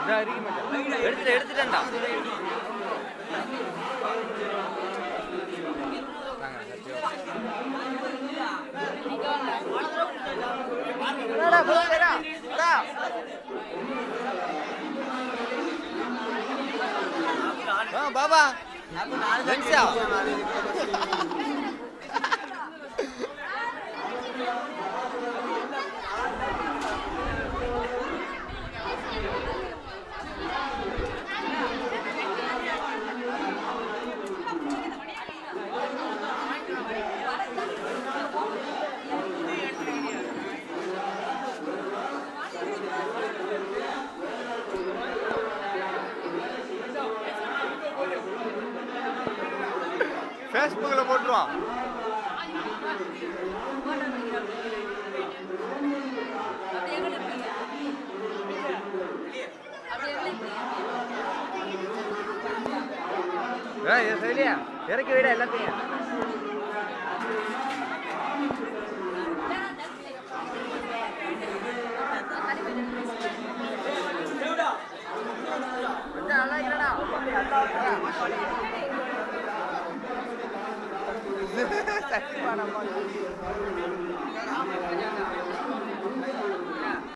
இதா எடுத்துட்டு எடுத்துட்டேன்டா. பாபா. ஃபேஸ்புக்கில் போட்டுருவான் ஏய் சரியா இறக்கி விட எல்லாத்தையும். சத்தியமா நம்ம